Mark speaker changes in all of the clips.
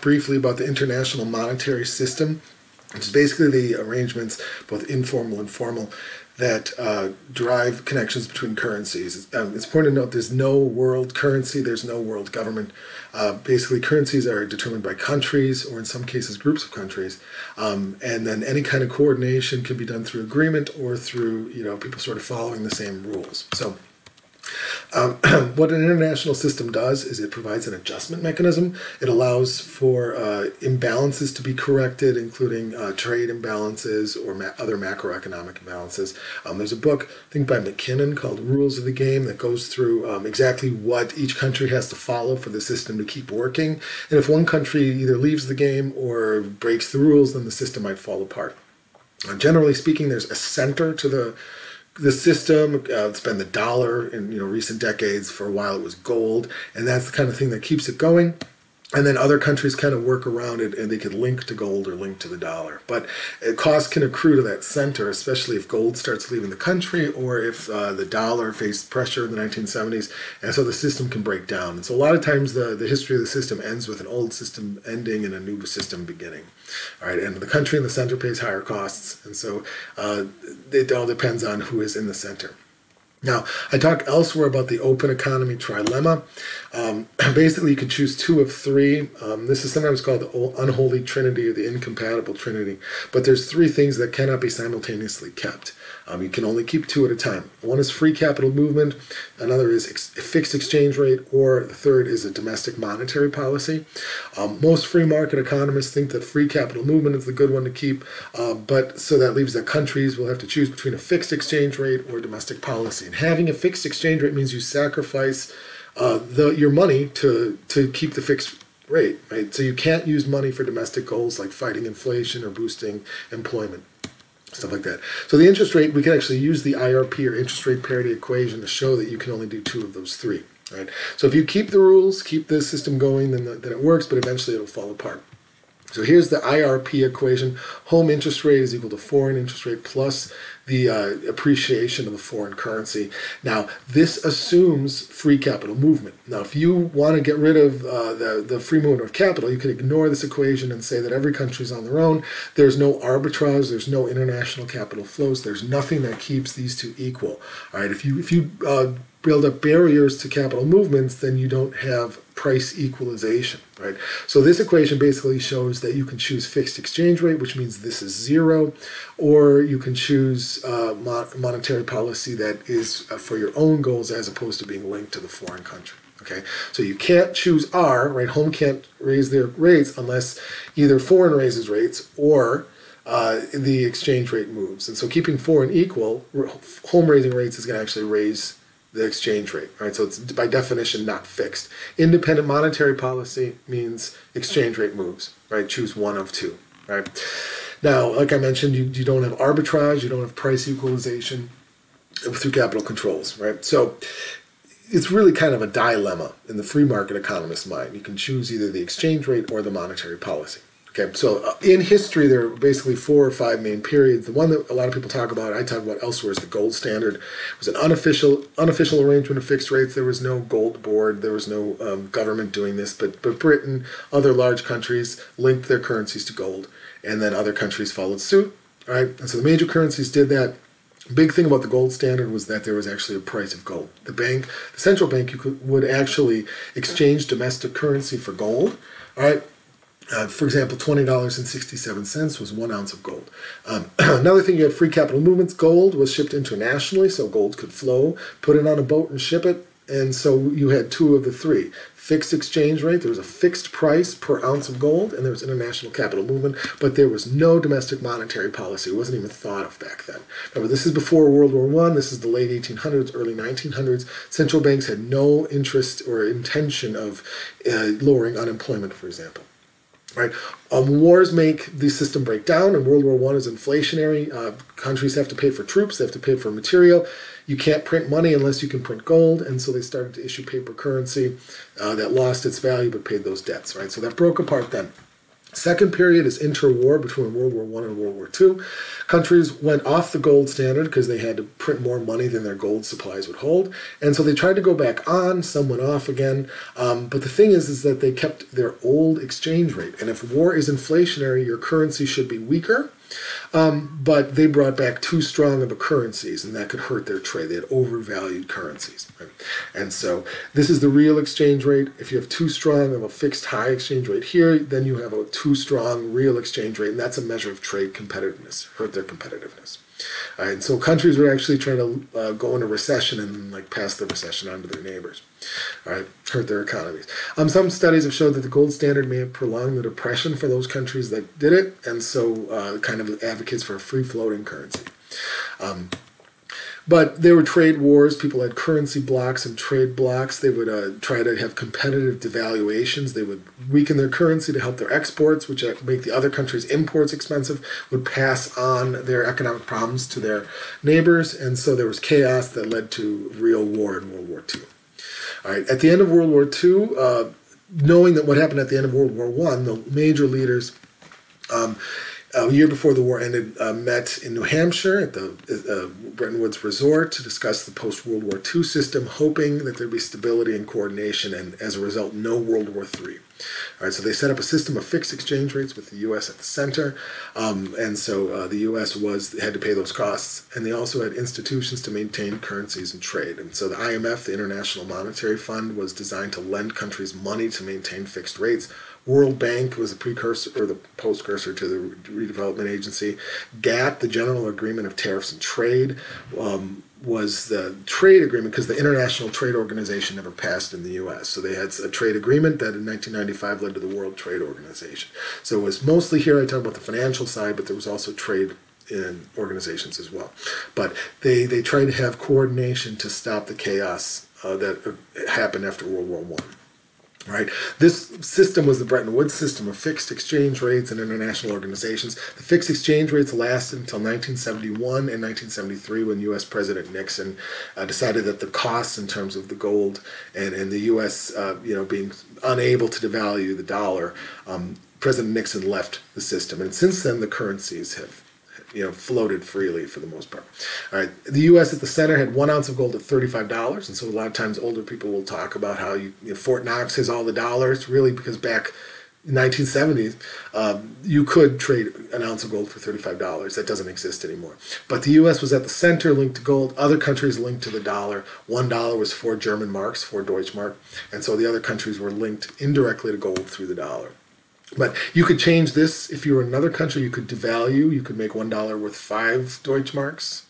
Speaker 1: briefly about the international monetary system, which is basically the arrangements, both informal and formal, that uh, drive connections between currencies. Um, it's important to note there's no world currency, there's no world government. Uh, basically, currencies are determined by countries, or in some cases, groups of countries. Um, and then any kind of coordination can be done through agreement or through you know people sort of following the same rules. So um, what an international system does is it provides an adjustment mechanism. It allows for uh, imbalances to be corrected, including uh, trade imbalances or ma- other macroeconomic imbalances. Um, there's a book, I think by McKinnon, called Rules of the Game that goes through um, exactly what each country has to follow for the system to keep working. And if one country either leaves the game or breaks the rules, then the system might fall apart. Uh, generally speaking, there's a center to the the system. Uh, it's been the dollar in you know recent decades. For a while, it was gold, and that's the kind of thing that keeps it going and then other countries kind of work around it and they could link to gold or link to the dollar. But costs can accrue to that center especially if gold starts leaving the country or if uh, the dollar faced pressure in the 1970s and so the system can break down. And so a lot of times the, the history of the system ends with an old system ending and a new system beginning. All right and the country in the center pays higher costs. And so uh, it all depends on who is in the center now, I talk elsewhere about the open economy trilemma. Um, basically, you can choose two of three. Um, this is sometimes called the unholy trinity or the incompatible trinity. But there's three things that cannot be simultaneously kept. Um, you can only keep two at a time. One is free capital movement, another is ex- fixed exchange rate, or the third is a domestic monetary policy. Um, most free market economists think that free capital movement is the good one to keep, uh, but so that leaves that countries will have to choose between a fixed exchange rate or domestic policy. And having a fixed exchange rate means you sacrifice uh, the, your money to, to keep the fixed rate, right? So you can't use money for domestic goals like fighting inflation or boosting employment stuff like that. So the interest rate, we can actually use the IRP or interest rate parity equation to show that you can only do two of those three. Right. So if you keep the rules, keep the system going, then, the, then it works, but eventually it'll fall apart. So here's the IRP equation. Home interest rate is equal to foreign interest rate plus the uh, appreciation of the foreign currency. Now, this assumes free capital movement. Now, if you want to get rid of uh, the, the free movement of capital, you can ignore this equation and say that every country is on their own. There's no arbitrage, there's no international capital flows, there's nothing that keeps these two equal. All right, if you, if you uh, build up barriers to capital movements, then you don't have price equalization, right? So this equation basically shows that you can choose fixed exchange rate, which means this is zero, or you can choose uh, monetary policy that is uh, for your own goals as opposed to being linked to the foreign country. Okay, so you can't choose R, right? Home can't raise their rates unless either foreign raises rates or uh, the exchange rate moves. And so keeping foreign equal, home raising rates is going to actually raise the exchange rate, right? So it's by definition not fixed. Independent monetary policy means exchange rate moves, right? Choose one of two, right? Now, like I mentioned, you, you don't have arbitrage, you don't have price equalization through capital controls, right? So it's really kind of a dilemma in the free market economist's mind. You can choose either the exchange rate or the monetary policy. Okay, so uh, in history, there are basically four or five main periods. The one that a lot of people talk about, I talk about elsewhere, is the gold standard. It was an unofficial unofficial arrangement of fixed rates. There was no gold board. There was no um, government doing this, but but Britain, other large countries linked their currencies to gold, and then other countries followed suit. Right, and so the major currencies did that. Big thing about the gold standard was that there was actually a price of gold. The bank, the central bank, you could, would actually exchange domestic currency for gold. All right, uh, for example, $20.67 was one ounce of gold. Um, another thing, you had free capital movements. Gold was shipped internationally, so gold could flow. Put it on a boat and ship it. And so you had two of the three. Fixed exchange rate, there was a fixed price per ounce of gold, and there was international capital movement, but there was no domestic monetary policy. It wasn't even thought of back then. Remember, this is before World War One. This is the late 1800s, early 1900s. Central banks had no interest or intention of uh, lowering unemployment, for example. Right, um, wars make the system break down, and World War One is inflationary. Uh, countries have to pay for troops, they have to pay for material. You can't print money unless you can print gold, and so they started to issue paper currency uh, that lost its value but paid those debts. Right, so that broke apart then. Second period is interwar between World War One and World War Two. Countries went off the gold standard because they had to print more money than their gold supplies would hold, and so they tried to go back on. Some went off again, um, but the thing is, is that they kept their old exchange rate. And if war is inflationary, your currency should be weaker. Um, but they brought back too strong of a currencies, and that could hurt their trade. They had overvalued currencies. Right? And so this is the real exchange rate. If you have too strong of a fixed high exchange rate here, then you have a too strong real exchange rate, and that's a measure of trade competitiveness, hurt their competitiveness. Right, and so countries were actually trying to uh, go into recession and like pass the recession on to their neighbors. All right, hurt their economies. Um, some studies have showed that the gold standard may have prolonged the depression for those countries that did it, and so uh, kind of advocates for a free floating currency. Um, but there were trade wars. People had currency blocks and trade blocks. They would uh, try to have competitive devaluations. They would weaken their currency to help their exports, which uh, make the other countries' imports expensive, would pass on their economic problems to their neighbors. And so there was chaos that led to real war in World War II. All right, at the end of World War II, uh, knowing that what happened at the end of World War One, the major leaders um, a year before the war ended, uh, met in New Hampshire at the uh, Bretton Woods Resort to discuss the post World War II system, hoping that there'd be stability and coordination, and as a result, no World War III. All right, so they set up a system of fixed exchange rates with the U.S. at the center, um, and so uh, the U.S. was had to pay those costs, and they also had institutions to maintain currencies and trade. And so the IMF, the International Monetary Fund, was designed to lend countries money to maintain fixed rates World Bank was the precursor or the postcursor to the redevelopment agency. GATT, the General Agreement of Tariffs and Trade, um, was the trade agreement because the International Trade Organization never passed in the U.S. So they had a trade agreement that in 1995 led to the World Trade Organization. So it was mostly here I talk about the financial side, but there was also trade in organizations as well. But they they tried to have coordination to stop the chaos uh, that uh, happened after World War One right? This system was the Bretton Woods system of fixed exchange rates and international organizations. The fixed exchange rates lasted until 1971 and 1973 when U.S. President Nixon uh, decided that the costs in terms of the gold and, and the U.S. Uh, you know being unable to devalue the dollar, um, President Nixon left the system. And since then, the currencies have you know, floated freely for the most part. All right, the U.S. at the center had one ounce of gold at thirty-five dollars, and so a lot of times older people will talk about how you, you know, Fort Knox has all the dollars, really because back. in 1970s, um, you could trade an ounce of gold for $35. That doesn't exist anymore. But the U.S. was at the center, linked to gold. Other countries linked to the dollar. One dollar was four German marks, four Deutschmark, and so the other countries were linked indirectly to gold through the dollar. But you could change this if you were another country. You could devalue. You could make one dollar worth five Deutschmarks,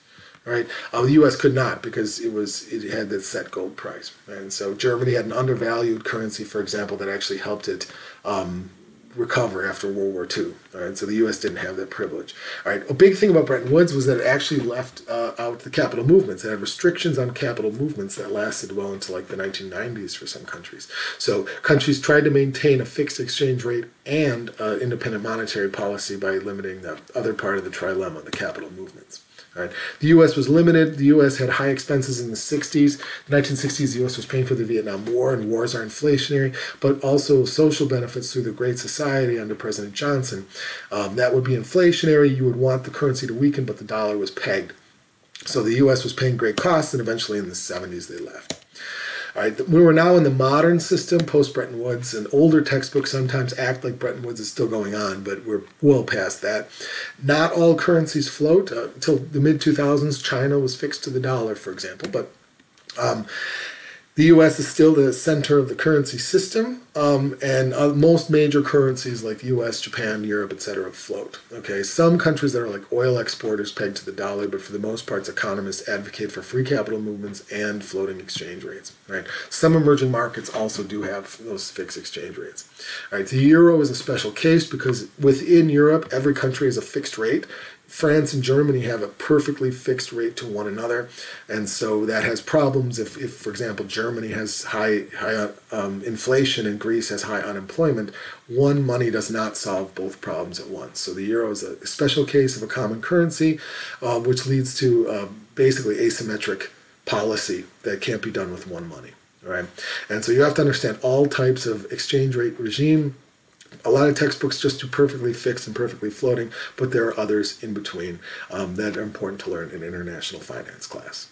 Speaker 1: right? Uh, the U.S. could not because it was it had that set gold price, and so Germany had an undervalued currency, for example, that actually helped it um, recover after World War II. All right, so the U.S. didn't have that privilege. All right, a big thing about Bretton Woods was that it actually left uh, out the capital movements. It had restrictions on capital movements that lasted well into like the 1990s for some countries. So countries tried to maintain a fixed exchange rate and uh, independent monetary policy by limiting the other part of the trilemma, the capital movements. Right. The U.S. was limited. The U.S. had high expenses in the 60s. The 1960s, the U.S. was paying for the Vietnam War, and wars are inflationary, but also social benefits through the Great Society under President Johnson. Um, that would be inflationary. You would want the currency to weaken, but the dollar was pegged. So the U.S. was paying great costs, and eventually in the 70s they left. Right, we were now in the modern system, post Bretton Woods, and older textbooks sometimes act like Bretton Woods is still going on, but we're well past that. Not all currencies float. Uh, until the mid 2000s, China was fixed to the dollar, for example, but um, the U.S. is still the center of the currency system, um, and uh, most major currencies like U.S., Japan, Europe, etc., float. Okay, some countries that are like oil exporters pegged to the dollar, but for the most part, economists advocate for free capital movements and floating exchange rates. Right. Some emerging markets also do have those fixed exchange rates. All right. The euro is a special case because within Europe, every country has a fixed rate. France and Germany have a perfectly fixed rate to one another, and so that has problems if, if for example, Germany has high high um, inflation and Greece has high unemployment. One money does not solve both problems at once. So the euro is a special case of a common currency, uh, which leads to uh, basically asymmetric policy that can't be done with one money. All right, and so you have to understand all types of exchange rate regime a lot of textbooks just do perfectly fixed and perfectly floating, but there are others in between um, that are important to learn in international finance class.